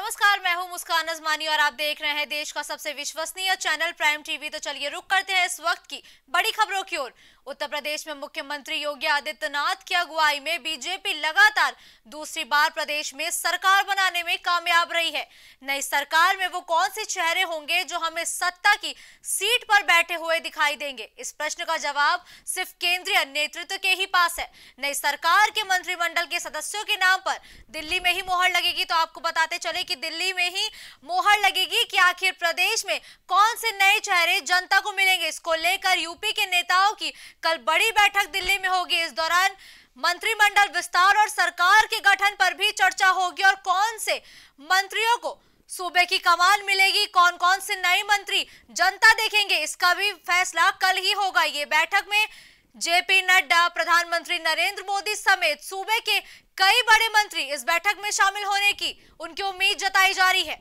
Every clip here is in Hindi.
नमस्कार, मैं हूँ मुस्कान अजमानी और आप देख रहे हैं देश का सबसे विश्वसनीय चैनल प्राइम टीवी। तो चलिए रुक करते हैं इस वक्त की बड़ी खबरों की ओर। उत्तर प्रदेश में मुख्यमंत्री योगी आदित्यनाथ की अगुवाई में बीजेपी लगातार दूसरी बार प्रदेश में सरकार बनाने में कामयाब रही है। नई सरकार में वो कौन से चेहरे होंगे जो हमें सत्ता की सीट पर बैठे हुए दिखाई देंगे? इस प्रश्न का जवाब सिर्फ़ केंद्रीय नेतृत्व के ही पास है। नई सरकार के मंत्रिमंडल के सदस्यों के नाम पर दिल्ली में ही मोहर लगेगी तो आपको बताते चले कि दिल्ली में ही मोहर लगेगी कि आखिर प्रदेश में कौन से नए चेहरे जनता को मिलेंगे? इसको लेकर यूपी के नेताओं की कल बड़ी बैठक दिल्ली में होगी। इस दौरान मंत्रिमंडल विस्तार और सरकार के गठन पर भी चर्चा होगी और कौन से मंत्रियों को सूबे की कमान मिलेगी कौन कौन से नए मंत्री जनता देखेंगे, इसका भी फैसला कल ही होगा। ये बैठक में जेपी नड्डा, प्रधानमंत्री नरेंद्र मोदी समेत सूबे के कई बड़े मंत्री इस बैठक में शामिल होने की उनकी उम्मीद जताई जा रही है।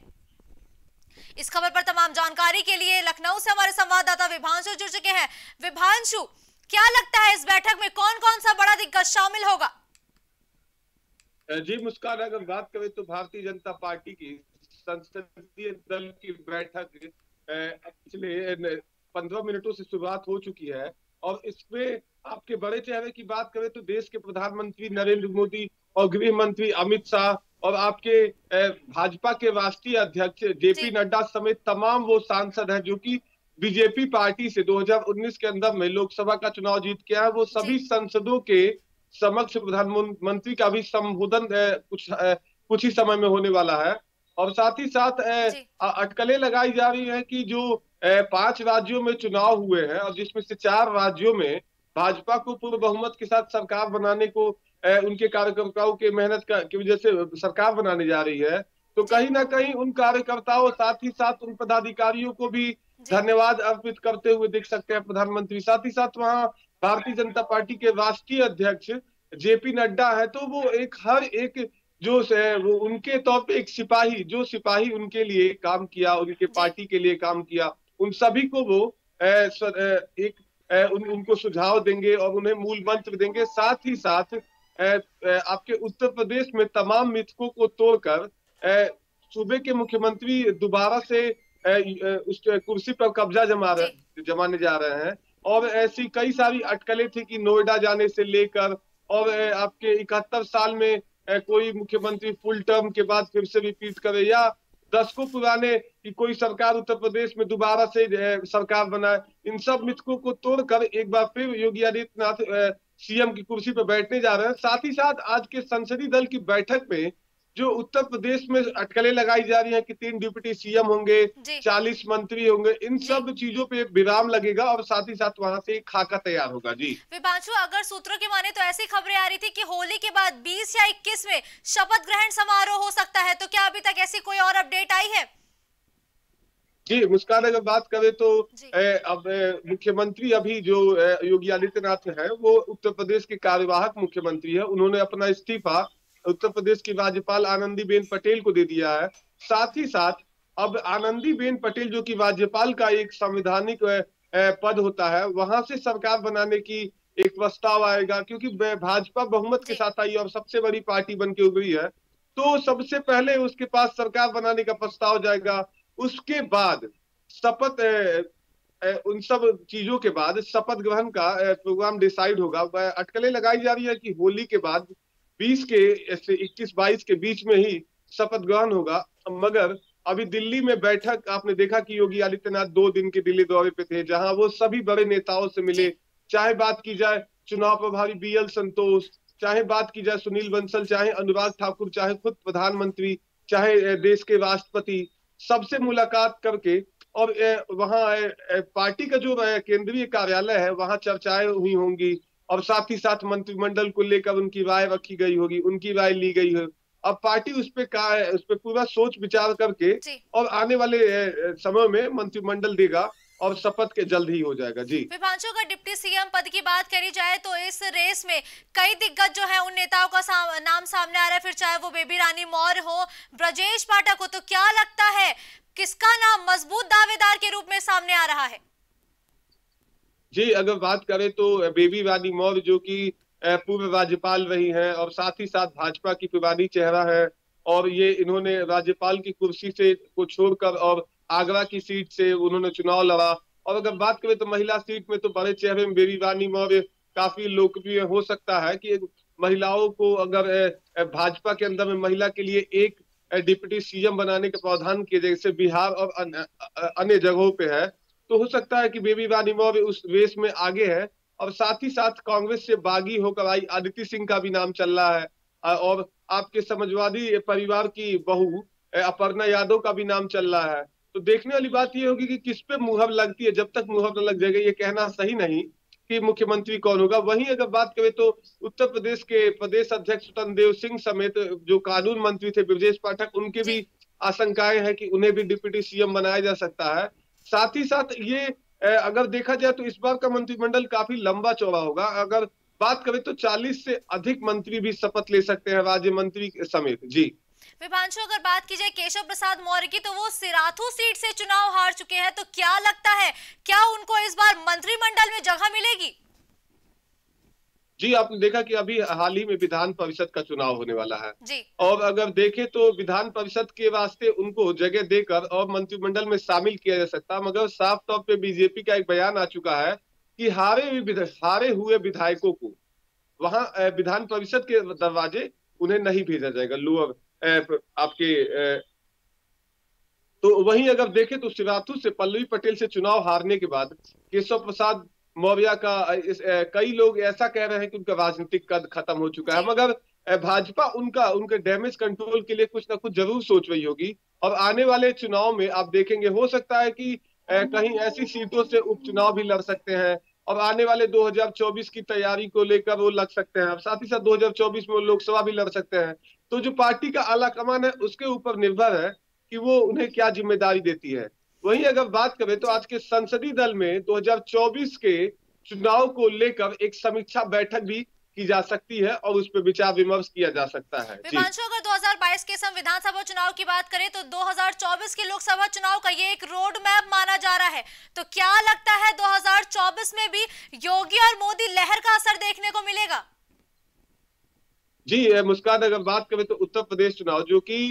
इस खबर पर तमाम जानकारी के लिए लखनऊ से हमारे संवाददाता विभांशु जुड़ चुके हैं। विभांशु, क्या लगता है इस बैठक में कौन कौन सा बड़ा दिग्गज शामिल होगा? जी, मुस्कान, अगर बात करें तो भारतीय जनता पार्टी की संसदीय दल की बैठक पिछले पंद्रह मिनटों से शुरुआत हो चुकी है। और इसमें आपके बड़े चेहरे की बात करें तो देश के प्रधानमंत्री नरेंद्र मोदी और गृह मंत्री अमित शाह और आपके भाजपा के राष्ट्रीय अध्यक्ष जेपी नड्डा समेत तमाम वो सांसद हैं जो कि बीजेपी पार्टी से 2019 के अंदर में लोकसभा का चुनाव जीत के आए। वो सभी संसदों के समक्ष प्रधानमंत्री का भी संबोधन कुछ कुछ ही समय में होने वाला है। और साथ ही साथ अटकलें लगाई जा रही है कि जो पाँच राज्यों में चुनाव हुए हैं और जिसमें से चार राज्यों में भाजपा को पूर्व बहुमत के साथ सरकार बनाने को उनके कार्यकर्ताओं के मेहनत का की वजह से सरकार बनाने जा रही है तो कहीं ना कहीं उन कार्यकर्ताओं साथ ही साथ उन पदाधिकारियों को भी धन्यवाद अर्पित करते हुए देख सकते हैं प्रधानमंत्री। साथ ही साथ वहाँ भारतीय जनता पार्टी के राष्ट्रीय अध्यक्ष जेपी नड्डा है तो वो एक हर एक जो है वो उनके तौर पे एक सिपाही जो सिपाही उनके लिए काम किया उनके पार्टी के लिए काम किया उन सभी को वो एक उन, उनको सुझाव देंगे और उन्हें मूल मंत्र देंगे। साथ ही साथ आपके उत्तर प्रदेश में तमाम मिथकों को तोड़कर सूबे के मुख्यमंत्री दोबारा से उस कुर्सी पर कब्जा जमा रहे जमाने जा रहे हैं। और ऐसी कई सारी अटकलें थी कि नोएडा जाने से लेकर और आपके इकहत्तर साल में कोई मुख्यमंत्री फुल टर्म के बाद फिर से रिपीट करे या दशकों पुराने कि कोई सरकार उत्तर प्रदेश में दोबारा से सरकार बनाए। इन सब मिथकों को तोड़कर एक बार फिर योगी आदित्यनाथ सीएम की कुर्सी पर बैठने जा रहे हैं। साथ ही साथ आज के संसदीय दल की बैठक में जो उत्तर प्रदेश में अटकलें लगाई जा रही हैं कि तीन डिप्टी सीएम होंगे चालीस मंत्री होंगे इन सब चीज़ों पे विराम लगेगा और साथ ही साथ वहाँ से खाका तैयार होगा जी। विभांशु अगर सूत्रों की माने तो ऐसी खबरें आ रही थी कि होली के बाद 20 या 21 में शपथ ग्रहण समारोह हो सकता है तो क्या अभी तक ऐसी कोई और अपडेट आई है? जी मुस्कान अगर बात करें तो ए, अब मुख्यमंत्री अभी जो योगी आदित्यनाथ है वो उत्तर प्रदेश के कार्यवाहक मुख्यमंत्री है उन्होंने अपना इस्तीफा उत्तर प्रदेश की राज्यपाल आनंदीबेन पटेल को दे दिया है। साथ ही साथ अब आनंदीबेन पटेल जो कि राज्यपाल का एक संवैधानिक पद होता है वहाँ से सरकार बनाने की एक प्रस्ताव आएगा क्योंकि भाजपा बहुमत के साथ आई और सबसे बड़ी पार्टी बन के उभरी है। तो सबसे पहले उसके पास सरकार बनाने का प्रस्ताव जाएगा। उसके बाद शपथ उन सब चीज़ों के बाद शपथ ग्रहण का प्रोग्राम डिसाइड होगा। अटकलें लगाई जा रही है कि होली के बाद 20 के, ऐसे 21 22 के बीच में ही शपथ ग्रहण होगा। मगर अभी दिल्ली में बैठक, आपने देखा कि योगी आदित्यनाथ दो दिन के दिल्ली दौरे पे थे, जहाँ वो सभी बड़े नेताओं से मिले। चाहे बात की जाए चुनाव प्रभारी बी एल संतोष, चाहे बात की जाए सुनील बंसल, चाहे अनुराग ठाकुर, चाहे खुद प्रधानमंत्री, चाहे देश के राष्ट्रपति, सबसे मुलाकात करके और वहाँ पार्टी का जो केंद्रीय कार्यालय है, वहाँ चर्चाएँ हुई होंगी। और साथ ही साथ मंत्रिमंडल को लेकर उनकी राय रखी गई होगी उनकी राय ली गई है। अब पार्टी उस पर का उस पर पूरा सोच विचार करके और आने वाले समय में मंत्रिमंडल देगा और शपथ के जल्द ही हो जाएगा। जी। विभांशु का डिप्टी सीएम पद की बात करी जाए तो इस रेस में कई दिग्गज जो है उन नेताओं का सा, नाम सामने आ रहा है। फिर चाहे वो बेबी रानी मौर्य हो ब्रजेश पाठक हो तो क्या लगता है किसका नाम मज़बूत दावेदार के रूप में सामने आ रहा है? जी, अगर बात करें तो बेबी रानी मौर्य जो कि पूर्व राज्यपाल रही हैं और साथ ही साथ भाजपा की पुरानी चेहरा है और ये इन्होंने राज्यपाल की कुर्सी से को छोड़कर और आगरा की सीट से उन्होंने चुनाव लड़ा। और अगर बात करें तो महिला सीट में तो बड़े चेहरे में बेबी रानी मौर्य काफ़ी लोकप्रिय हो सकता है कि महिलाओं को अगर भाजपा के अंदर में महिला के लिए एक डिप्टी सीएम बनाने का प्रावधान किए, जैसे बिहार और अन्य जगहों पे है तो हो सकता है कि बेबी रानी मौर्य उस रेस में आगे है। और साथ ही साथ कांग्रेस से बागी होकर आई आदित्य सिंह का भी नाम चल रहा है। और आपके समाजवादी परिवार की बहू अपर्णा यादव का भी नाम चल रहा है। तो देखने वाली बात यह होगी कि किस पे मुहर लगती है जब तक मुहर न लग जाएगा ये कहना सही नहीं कि मुख्यमंत्री कौन होगा। वहीं अगर बात करें तो उत्तर प्रदेश के प्रदेश अध्यक्ष स्वतंत्र देव सिंह समेत जो कानून मंत्री थे ब्रजेश पाठक उनके भी आशंकाएँ हैं कि उन्हें भी डिप्टी सीएम बनाया जा सकता है। साथ ही साथ ये अगर देखा जाए तो इस बार का मंत्रिमंडल काफ़ी लंबा चौड़ा होगा। अगर बात करें तो 40 से अधिक मंत्री भी शपथ ले सकते हैं राज्य मंत्री समेत। जी। विभांशु अगर बात की जाए केशव प्रसाद मौर्य की तो वो सिराथू सीट से चुनाव हार चुके हैं। तो क्या लगता है, क्या उनको इस बार मंत्रिमंडल में जगह मिलेगी? जी आपने देखा कि अभी हाल ही में विधान परिषद का चुनाव होने वाला है। जी। और अगर देखें तो विधान परिषद के वास्ते उनको जगह देकर और मंत्रिमंडल में शामिल किया जा सकता मगर साफ़ तौर पे बीजेपी का एक बयान आ चुका है कि हारे हारे हुए विधायकों को वहाँ विधान परिषद के दरवाजे उन्हें नहीं भेजा जाएगा लोअर आपके तो वहीं अगर देखें तो शिवरातु से पल्लवी पटेल से चुनाव हारने के बाद केशव प्रसाद मौर्या का इस, कई लोग ऐसा कह रहे हैं कि उनका राजनीतिक कद खत्म हो चुका है मगर भाजपा उनका उनके डैमेज कंट्रोल के लिए कुछ ना कुछ ज़रूर सोच रही होगी। और आने वाले चुनाव में आप देखेंगे हो सकता है कि कहीं ऐसी सीटों से उपचुनाव भी लड़ सकते हैं और आने वाले 2024 की तैयारी को लेकर वो लग सकते हैं साथ ही साथ 2024 में वो लोकसभा भी लड़ सकते हैं। तो जो पार्टी का आला कमान है उसके ऊपर निर्भर है कि वो उन्हें क्या ज़िम्मेदारी देती है। वहीं अगर बात करें तो आज के संसदीय दल में 2024 के चुनाव को लेकर एक समीक्षा बैठक भी की जा सकती है और उस पर विचार विमर्श किया जा सकता है। विभांशु अगर 2022 के संविधान सभा चुनाव की बात करें तो 2024 के लोकसभा चुनाव का ये एक रोड मैप माना जा रहा है। तो क्या लगता है 2024 में भी योगी और मोदी लहर का असर देखने को मिलेगा? जी मुस्कान अगर बात करें तो उत्तर प्रदेश चुनाव जो की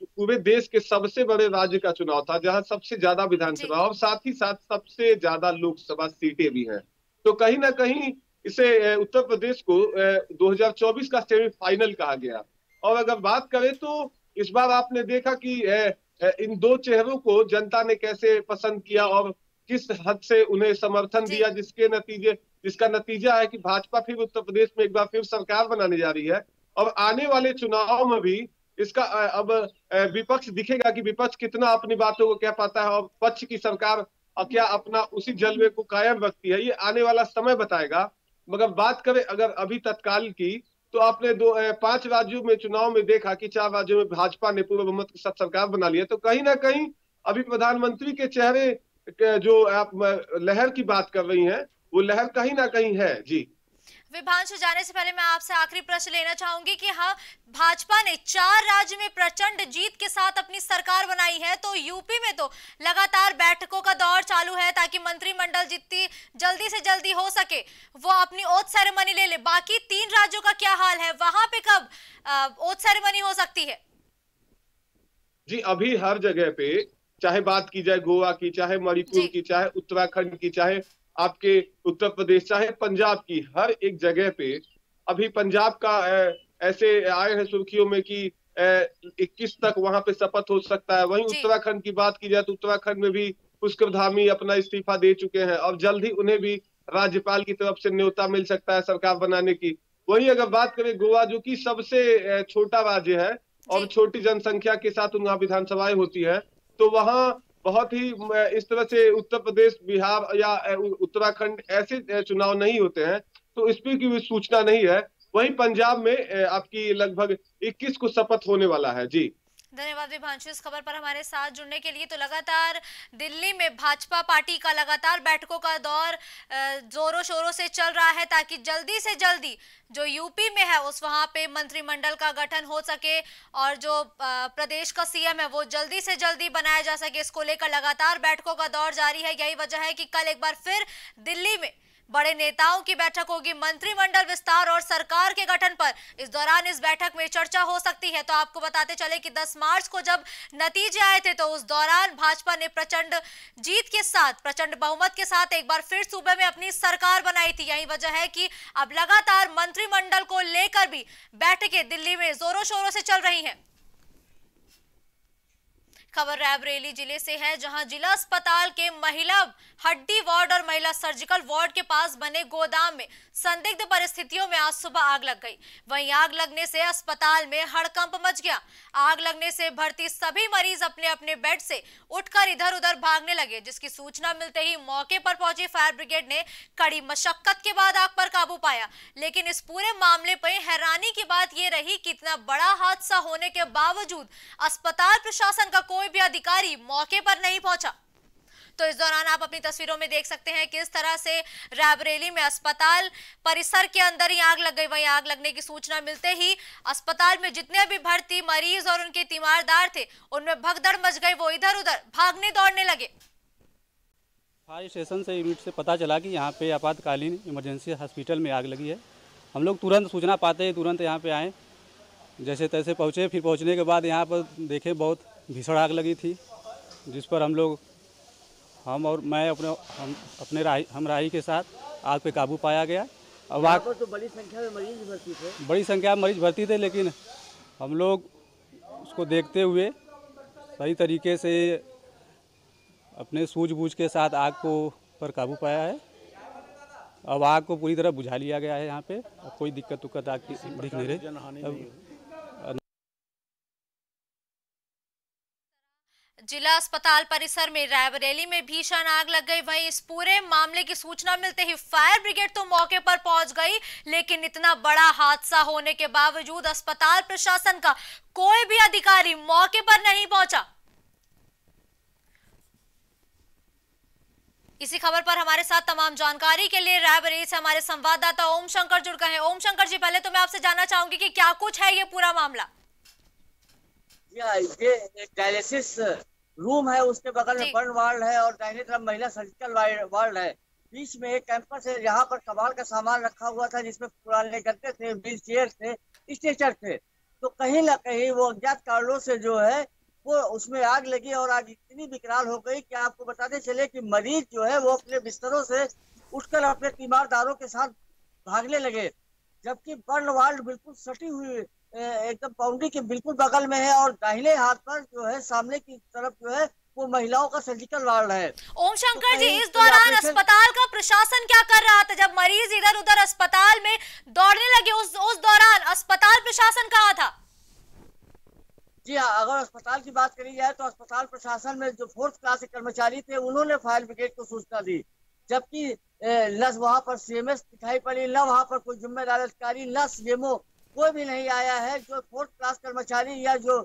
पूरे देश के सबसे बड़े राज्य का चुनाव था जहाँ सबसे ज़्यादा विधानसभा और साथ ही साथ सबसे ज़्यादा लोकसभा सीटें भी हैं। तो कहीं ना कहीं इसे उत्तर प्रदेश को 2024 का सेमीफाइनल कहा गया। और अगर बात करें तो इस बार आपने देखा कि इन दो चेहरों को जनता ने कैसे पसंद किया और किस हद से उन्हें समर्थन दिया जिसके नतीजे जिसका नतीजा है कि भाजपा फिर उत्तर प्रदेश में एक बार फिर सरकार बनाने जा रही है। और आने वाले चुनाव में भी इसका अब विपक्ष दिखेगा कि विपक्ष कितना अपनी बातों को कह पाता है और पक्ष की सरकार क्या अपना उसी जलवे को कायम रखती है, ये आने वाला समय बताएगा। मगर बात करें अगर अभी तत्काल की तो आपने दो पाँच राज्यों में चुनाव में देखा कि चार राज्यों में भाजपा ने पूर्व बहुमत के साथ सरकार बना लिया तो कहीं ना कहीं अभी प्रधानमंत्री के चेहरे जो आप लहर की बात कर रही हैं, वो लहर कहीं ना कहीं है। जी। विभांशु जाने से पहले मैं आपसे आखिरी प्रश्न लेना चाहूँगी कि हाँ भाजपा ने चार राज्य में प्रचंड जीत के साथ अपनी सरकार बनाई है तो यूपी में तो लगातार बैठकों का दौर चालू है ताकि मंत्रिमंडल जितनी जल्दी से जल्दी हो सके वो अपनी ओथ सेरेमनी ले ले। बाकी तीन राज्यों का क्या हाल है? वहाँ पे कब ओथ सेरेमनी हो सकती है? जी अभी हर जगह पे चाहे बात की जाए गोवा की चाहे मणिपुर की चाहे उत्तराखंड की चाहे आपके उत्तर प्रदेश चाहे पंजाब की हर एक जगह पे अभी पंजाब का ऐसे आए हैं सुर्खियों में कि इक्कीस तक वहाँ पे शपथ हो सकता है। वहीं उत्तराखंड की बात की जाए तो उत्तराखंड में भी पुष्कर धामी अपना इस्तीफा दे चुके हैं और जल्द ही उन्हें भी राज्यपाल की तरफ़ से न्योता मिल सकता है सरकार बनाने की। वहीं अगर बात करें गोवा जो कि सबसे छोटा राज्य है और छोटी जनसंख्या के साथ वहाँ विधानसभाएँ होती है तो वहाँ बहुत ही इस तरह से उत्तर प्रदेश, बिहार या उत्तराखंड ऐसे चुनाव नहीं होते हैं तो इसमें की सूचना नहीं है। वहीं पंजाब में आपकी लगभग 21 को शपथ होने वाला है। जी। धन्यवाद विभांशु इस खबर पर हमारे साथ जुड़ने के लिए। तो लगातार दिल्ली में भाजपा पार्टी का लगातार बैठकों का दौर जोरों शोरों से चल रहा है ताकि जल्दी से जल्दी जो यूपी में है, उस वहाँ पे मंत्रिमंडल का गठन हो सके और जो प्रदेश का सीएम है, वो जल्दी से जल्दी बनाया जा सके। इसको लेकर लगातार बैठकों का दौर जारी है। यही वजह है कि कल एक बार फिर दिल्ली में बड़े नेताओं की बैठक होगी, मंत्रिमंडल विस्तार और सरकार के गठन पर। इस दौरान इस बैठक में चर्चा हो सकती है तो आपको बताते चले कि 10 मार्च को जब नतीजे आए थे तो उस दौरान भाजपा ने प्रचंड जीत के साथ, प्रचंड बहुमत के साथ एक बार फिर सूबे में अपनी सरकार बनाई थी। यही वजह है कि अब लगातार मंत्रिमंडल को लेकर भी बैठकें दिल्ली में जोरों शोरों से चल रही हैं। खबर रायबरेली ज़िले से है, जहाँ जिला अस्पताल के महिला हड्डी वार्ड और महिला सर्जिकल वार्ड के पास बने गोदाम में संदिग्ध परिस्थितियों में आज सुबह आग लग गई। वहीं आग लगने से अस्पताल में हड़कंप मच गया। आग लगने से भर्ती सभी मरीज़ अपने अपने बेड से उठकर इधर उधर भागने लगे, जिसकी सूचना मिलते ही मौके पर पहुँची फायर ब्रिगेड ने कड़ी मशक्कत के बाद आग पर काबू पाया। लेकिन इस पूरे मामले पर हैरानी की बात यह रही कि इतना बड़ा हादसा होने के बावजूद अस्पताल प्रशासन का कोई भी अधिकारी मौके पर नहीं पहुँचा। तो इस दौरान आप अपनी तस्वीरों में देख सकते हैं किस तरह से रायबरेली में अस्पताल परिसर के अंदर ही आग लग गई। वहीं आग लगने की सूचना मिलते ही अस्पताल में जितने भी भर्ती मरीज़ और उनके तीमारदार थे, उनमें भगदड़ मच गई। वो इधर उधर भागने दौड़ने लगे। फायर स्टेशन से यूनिट से पता चला कि यहाँ पे आपातकालीन इमरजेंसी हॉस्पिटल में आग लगी है। हम लोग तुरंत सूचना पाते ही तुरंत यहाँ पे आए। जैसे तैसे पहुँचे, फिर पहुँचने के बाद यहाँ पर देखे बहुत भीषण आग लगी थी जिस पर हम लोग हम और मैं अपने हम अपने राही हम राही के साथ आग पे काबू पाया गया। अब आग पर तो बड़ी संख्या में मरीज़ भर्ती थे। बड़ी संख्या में मरीज़ भर्ती थे लेकिन हम लोग उसको देखते हुए सही तरीके से अपने सूझबूझ के साथ आग को पर काबू पाया है। अब आग को पूरी तरह बुझा लिया गया है यहाँ पे। अब कोई दिक्कत उक्कत आग की दिख नहीं रही। अब जिला अस्पताल परिसर में रायबरेली में भीषण आग लग गई। वहीं इस पूरे मामले की सूचना मिलते ही फायर ब्रिगेड तो मौके पर पहुँच गई, लेकिन इतना बड़ा हादसा होने के बावजूद अस्पताल प्रशासन का कोई भी अधिकारी मौके पर नहीं पहुँचा। इसी खबर पर हमारे साथ तमाम जानकारी के लिए रायबरेली से हमारे संवाददाता ओम शंकर जुड़ गए हैं। ओम शंकर जी, पहले तो मैं आपसे जानना चाहूँगी कि क्या कुछ है ये पूरा मामला? या डायलिसिस रूम है उसके बगल में बर्न वार्ड है और दाहिने तरफ़ महिला सर्जिकल वार्ड है। बीच में एक कैंपस है जहाँ पर कबाड़ का सामान रखा हुआ था जिसमें पुराने गद्दे थे व्हील चेयर थे स्ट्रेचर थे। तो कहीं ना कहीं वो अज्ञात कारणों से जो है वो उसमें आग लगी और आग इतनी विकराल हो गई कि आपको बताते चले कि मरीज़ जो है वो अपने बिस्तरों से उठकर अपने तीमारदारों के साथ भागने लगे जबकि बर्न वार्ड बिल्कुल सटी हुई एकदम बाउंड्री के बिल्कुल बगल में है और दाहिने हाथ पर जो है सामने की तरफ़ जो है वो महिलाओं का सर्जिकल वार्ड है। ओम शंकर तो जी इस दौरान अस्पताल का प्रशासन क्या कर रहा था? जब मरीज़ इधर उधर अस्पताल में दौड़ने लगे उस उस दौरान अस्पताल प्रशासन कहा था? जी हाँ अगर अस्पताल की बात करी जाए तो अस्पताल प्रशासन में जो फोर्थ क्लास के कर्मचारी थे उन्होंने फायर ब्रिगेड को सूचना दी। जबकि न वहाँ पर सीएमएस दिखाई पड़ी न वहाँ पर कोई जिम्मेदार अधिकारी न सीएमओ कोई भी नहीं आया है, जो फोर्थ क्लास कर्मचारी या जो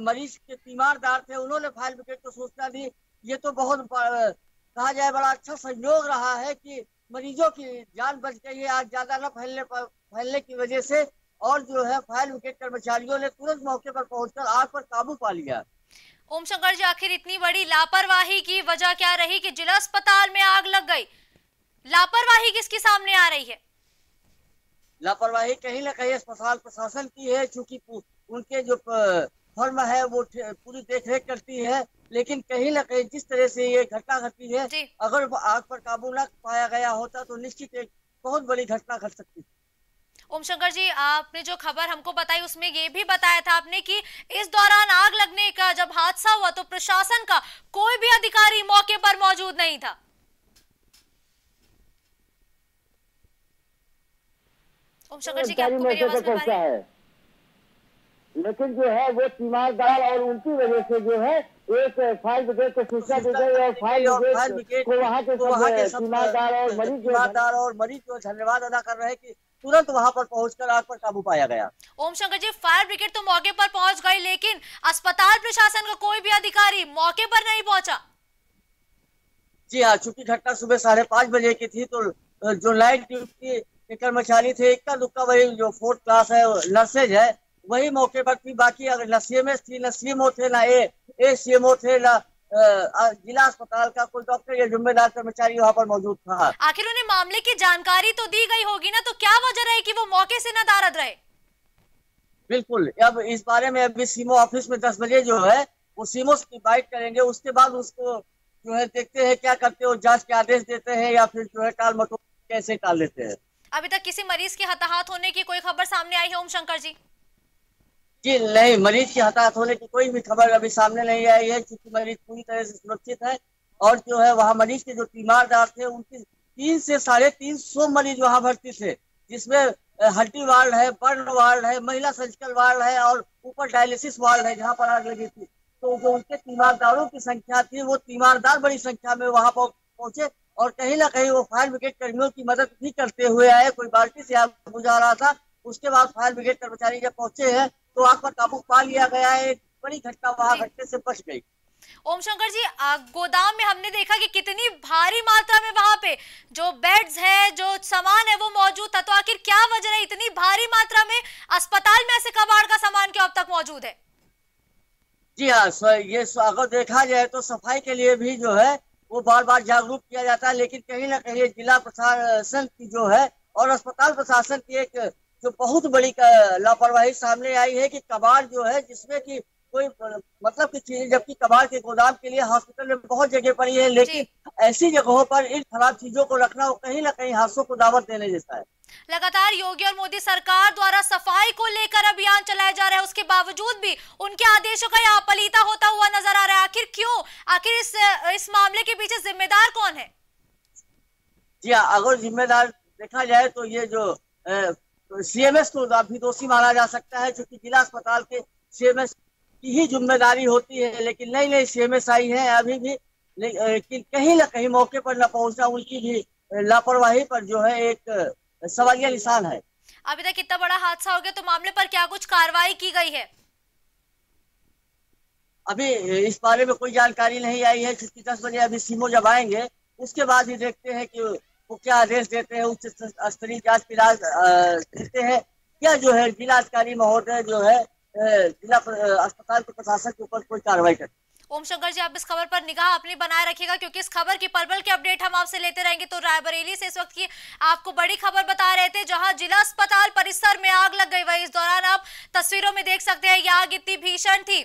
मरीज़ के तीमारदार थे, उन्होंने फायर ब्रिगेड को सूचना दी। ये तो बहुत कहा जाए बड़ा अच्छा संयोग रहा है कि मरीजों की जान बच गई है, आज ज़्यादा न फैलने फैलने की वजह से, और जो है फायर ब्रिगेड कर्मचारियों ने तुरंत मौके पर पहुंचकर आग पर काबू पा लिया। ओम शंकर जी, आखिर इतनी बड़ी लापरवाही की वजह क्या रही कि जिला अस्पताल में आग लग गई? लापरवाही किसके सामने आ रही है? लापरवाही कहीं ना कहीं अस्पताल प्रशासन की है क्योंकि पू- उनके जो फर्म है वो पूरी देखरेख करती है लेकिन कहीं ना कहीं जिस तरह से ये घटना घटी है अगर आग पर काबू न पाया गया होता तो निश्चित एक बहुत बड़ी घटना घट सकती ओम शंकर जी आपने जो खबर हमको बताई उसमें ये भी बताया था आपने कि इस दौरान आग लगने का जब हादसा हुआ तो प्रशासन का कोई भी अधिकारी मौके पर मौजूद नहीं था। ओम शंकर जी क्या आपको मेरी आवाज़ रही है? लेकिन जो है वो तीमारदार और उनकी वजह से जो है एक फायर ब्रिगेड को सूचना दी गई और फायर ब्रिगेड को वहाँ के को तीमारदार और मरीज़ तीमारदार और मरीज़ जो धन्यवाद अदा कर रहे हैं कि तुरंत वहाँ पर पहुंचकर आग पर काबू पाया गया। ओम शंकर जी फायर ब्रिगेड तो मौके पर पहुँच गई लेकिन अस्पताल प्रशासन का कोई भी अधिकारी मौके पर नहीं पहुँचा। जी हाँ चूँकि घटना सुबह साढ़े पाँच बजे की थी तो जो नाइट ड्यूटी के कर्मचारी थे इक्का दुक्का वही जो फोर्थ क्लास है नर्सेज है। वही मौके पर थी बाकी अगर न सीएमएस थी न सीएमओ थे ना ए ए सीएमओ थे ना जिला अस्पताल का कोई डॉक्टर या जिम्मेदार कर्मचारी वहाँ पर मौजूद था। आखिर उन्हें मामले की जानकारी तो दी गई होगी ना तो क्या वजह रहे कि वो मौके से नदारद रहे? बिल्कुल अब इस बारे में अभी सीमो ऑफ़िस में दस बजे जो है वो सीमो की बाइट करेंगे। उसके बाद उसको जो है देखते हैं क्या करते हो जाँच के आदेश देते हैं या फिर जो है टाल मटोल कैसे टाल देते हैं। अभी तक किसी मरीज़ के हताहत होने की कोई खबर सामने आई है ओम शंकर जी? जी, नहीं, मरीज़ की हताहत होने की कोई भी खबर अभी सामने नहीं आई है, क्योंकि मरीज़ पूरी तरह से सुरक्षित है और जो है वहाँ मरीज़ के जो तीमारदार थे, उनकी तीन से साढ़े तीन सौ मरीज़ वहाँ भर्ती थे, जिसमें हड्डी वार्ड है, बर्न वार्ड है, महिला सर्जिकल वार्ड है और ऊपर डायलिसिस वार्ड है, जहाँ पर आग लगी थी। तो जो उनके तीमारदारों की संख्या थी, वो तीमारदार बड़ी संख्या में वहाँ पहुँचे और कहीं ना कहीं वो फायर ब्रिगेड कर्मियों की मदद भी करते हुए आए। कोई बाल्टी से आग बुझा रहा था उसके बाद फायर ब्रिगेड कर्मचारी जब पहुँचे हैं तो आग पर काबू पा लिया गया। है बड़ी घटना वहाँ घटने से बच गई। ओम शंकर जी गोदाम में हमने देखा कि कितनी भारी मात्रा में वहाँ पे जो बेड्स है जो सामान है वो मौजूद था। तो आखिर क्या वजह है? इतनी भारी मात्रा में अस्पताल में ऐसे कबाड़ का सामान क्यों अब तक मौजूद है? जी हाँ ये अगर देखा जाए तो सफ़ाई के लिए भी जो है वो बार बार जागरूक किया जाता है लेकिन कहीं ना कहीं जिला प्रशासन की जो है और अस्पताल प्रशासन की एक जो बहुत बड़ी लापरवाही सामने आई है कि कबाड़ जो है जिसमें कि कोई मतलब की चीज़ जबकि कबाड़ के गोदाम के लिए हॉस्पिटल में बहुत जगह पड़ी है लेकिन ऐसी जगहों पर इन खराब चीज़ों को रखना कहीं ना कहीं हादसों को दावत देने जैसा है। लगातार योगी और मोदी सरकार द्वारा सफ़ाई को लेकर अभियान चलाया जा रहा है उसके बावजूद भी उनके आदेशों का यहाँ पलीता होता हुआ नज़र आ रहा है। आखिर क्यों? आखिर इस इस मामले के पीछे जिम्मेदार कौन है? जी हाँ अगर जिम्मेदार देखा जाए तो ये जो सीएमएस को भी दोषी माना जा सकता है क्योंकि जिला अस्पताल के सीएमएस की ही ज़िम्मेदारी होती है लेकिन नई नई सीएमएस आई है अभी भी लेकिन कहीं ना कहीं मौके पर न पहुँचना उनकी भी लापरवाही पर जो है एक सवालिया निशान है। अभी तक इतना बड़ा हादसा हो गया तो मामले पर क्या कुछ कार्रवाई की गई है? अभी इस बारे में कोई जानकारी नहीं आई है क्योंकि दस बजे अभी सीमो जब आएँगे उसके बाद ही देखते हैं कि वो क्या आदेश देते हैं उच्च स्तरीय जाँच की देते हैं क्या जो है जिला अधिकारी महोदय जो है जिला अस्पताल के प्रशासन के ऊपर कोई कार्रवाई करते ओम शंकर जी, आप इस खबर पर निगाह अपनी बनाए रखिएगा, क्योंकि इस खबर की पल पल के अपडेट हम आपसे लेते रहेंगे। तो रायबरेली से इस वक्त की आपको बड़ी खबर बता रहे थे, जहाँ जिला अस्पताल परिसर में आग लग गई। वही इस दौरान आप तस्वीरों में देख सकते हैं, यह आग इतनी भीषण थी।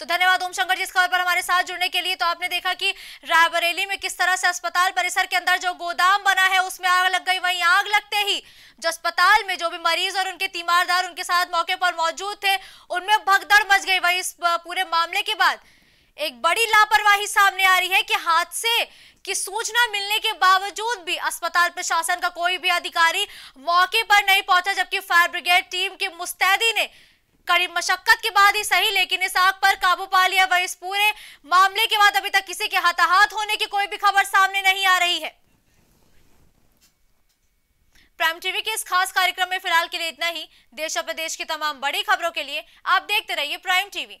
तो धन्यवाद ओम शंकर जी, इस खबर पर हमारे साथ जुड़ने के लिए। तो आपने देखा कि रायबरेली में किस तरह से अस्पताल परिसर के अंदर जो गोदाम बना है, उसमें आग लग गई। वहीं आग लगते ही जो अस्पताल में जो भी मरीज़ और उनके तीमारदार उनके साथ मौके पर मौजूद थे, उनमें भगदड़ मच गई। वही इस पूरे मामले के बाद एक बड़ी लापरवाही सामने आ रही है कि हादसे की सूचना मिलने के बावजूद भी अस्पताल प्रशासन का कोई भी अधिकारी मौके पर नहीं पहुँचा, जबकि फायर ब्रिगेड टीम की मुस्तैदी ने कड़ी मशक्कत के बाद ही सही, लेकिन इस आग पर काबू पा लिया। वह इस पूरे मामले के बाद अभी तक किसी के हताहत होने की कोई भी खबर सामने नहीं आ रही है। प्राइम टीवी के इस खास कार्यक्रम में फ़िलहाल के लिए इतना ही। देश और प्रदेश की तमाम बड़ी खबरों के लिए आप देखते रहिए प्राइम टीवी।